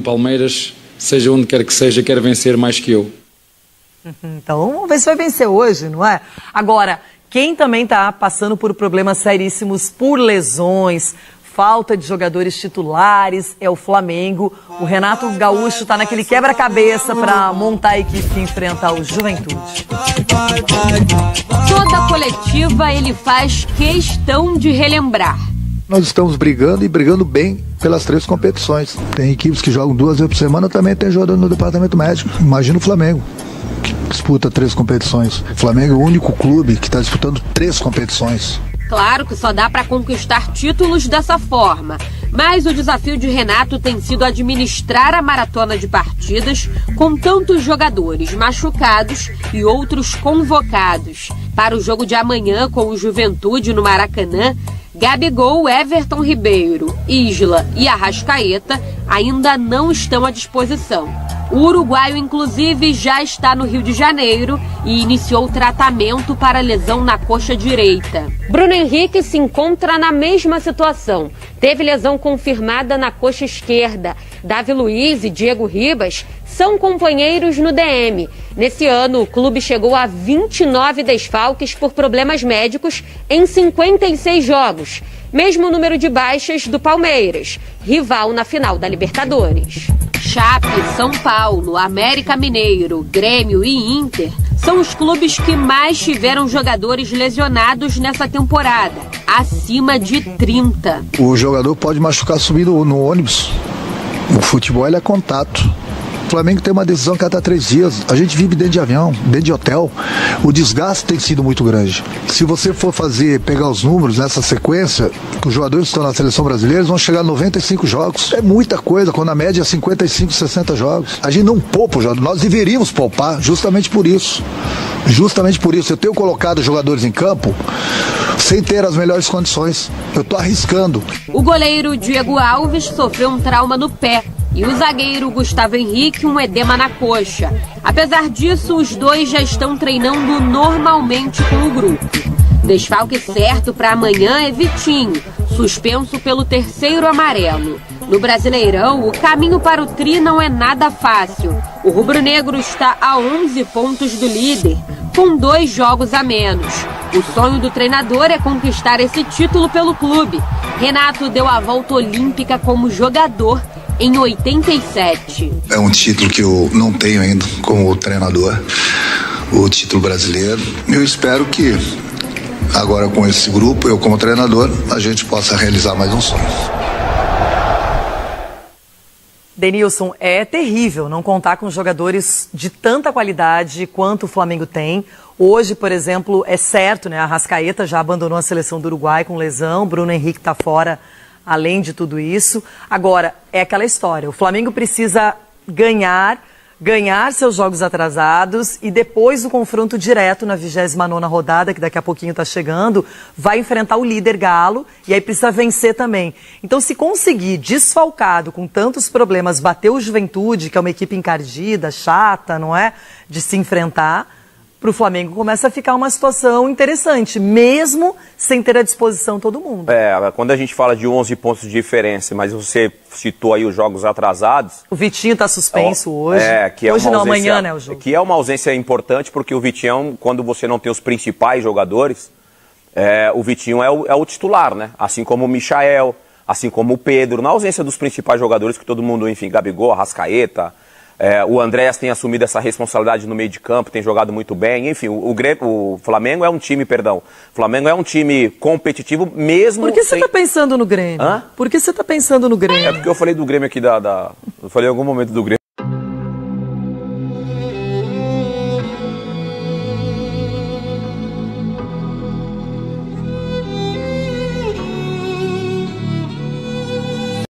O Palmeiras, seja onde quer que seja, quer vencer mais que eu. Então, vamos ver se vai vencer hoje, não é? Agora, quem também está passando por problemas seríssimos por lesões, falta de jogadores titulares é o Flamengo. O Renato Gaúcho está naquele quebra-cabeça para montar a equipe que enfrenta o Juventude. Toda coletiva ele faz questão de relembrar. Nós estamos brigando e brigando bem pelas três competições. Tem equipes que jogam duas vezes por semana, também tem jogador no departamento médico. Imagina o Flamengo que disputa três competições. O Flamengo é o único clube que está disputando três competições. Claro que só dá para conquistar títulos dessa forma, mas o desafio de Renato tem sido administrar a maratona de partidas com tantos jogadores machucados e outros convocados. Para o jogo de amanhã com o Juventude no Maracanã, Gabigol, Everton Ribeiro, Isla e Arrascaeta ainda não estão à disposição. O uruguaio, inclusive, já está no Rio de Janeiro e iniciou o tratamento para lesão na coxa direita. Bruno Henrique se encontra na mesma situação. Teve lesão confirmada na coxa esquerda. Davi Luiz e Diego Ribas são companheiros no DM. Nesse ano, o clube chegou a 29 desfalques por problemas médicos em 56 jogos. Mesmo número de baixas do Palmeiras, rival na final da Libertadores. Chape, São Paulo, América Mineiro, Grêmio e Inter são os clubes que mais tiveram jogadores lesionados nessa temporada, acima de 30. O jogador pode machucar subindo no ônibus. O futebol é contato. O Flamengo tem uma decisão cada três dias. A gente vive dentro de avião, dentro de hotel. O desgaste tem sido muito grande. Se você for fazer, pegar os números nessa sequência, os jogadores que estão na seleção brasileira vão chegar a 95 jogos. É muita coisa, quando a média é 55, 60 jogos. A gente não poupa o jogador. Nós deveríamos poupar justamente por isso. Justamente por isso. Eu tenho colocado jogadores em campo sem ter as melhores condições. Eu estou arriscando. O goleiro Diego Alves sofreu um trauma no pé e o zagueiro Gustavo Henrique um edema na coxa. Apesar disso, os dois já estão treinando normalmente com o grupo. Desfalque certo para amanhã é Vitinho, suspenso pelo terceiro amarelo. No Brasileirão, o caminho para o Tri não é nada fácil. O rubro-negro está a 11 pontos do líder, com dois jogos a menos. O sonho do treinador é conquistar esse título pelo clube. Renato deu a volta olímpica como jogador em 87. É um título que eu não tenho ainda como treinador, o título brasileiro. Eu espero que agora com esse grupo, eu como treinador, a gente possa realizar mais um sonho. Denilson, é terrível não contar com jogadores de tanta qualidade quanto o Flamengo tem. Hoje, por exemplo, é certo, né? A Rascaeta já abandonou a seleção do Uruguai com lesão, Bruno Henrique está fora além de tudo isso. Agora, é aquela história: o Flamengo precisa ganhar, ganhar seus jogos atrasados e depois do confronto direto na 29 rodada, que daqui a pouquinho está chegando, vai enfrentar o líder Galo e aí precisa vencer também. Então, se conseguir, desfalcado, com tantos problemas, bater o Juventude, que é uma equipe encardida, chata, não é? De se enfrentar para o Flamengo começa a ficar uma situação interessante, mesmo sem ter à disposição todo mundo. É, quando a gente fala de 11 pontos de diferença, mas você citou aí os jogos atrasados. O Vitinho está suspenso ó, hoje. É, que é hoje uma não, ausência, amanhã, né, o jogo. Que é uma ausência importante, porque o Vitinho, quando você não tem os principais jogadores, é, o Vitinho é o, é o titular, né? Assim como o Michael, assim como o Pedro, na ausência dos principais jogadores que todo mundo, enfim, Gabigol, Rascaeta, é, o Andréas tem assumido essa responsabilidade no meio de campo, tem jogado muito bem. Enfim, o, o, o Flamengo é um time, perdão, o Flamengo é um time competitivo mesmo. Por que você sem... está pensando no Grêmio? Hã? Por que você está pensando no Grêmio? É porque eu falei do Grêmio aqui da, da... Eu falei em algum momento do Grêmio.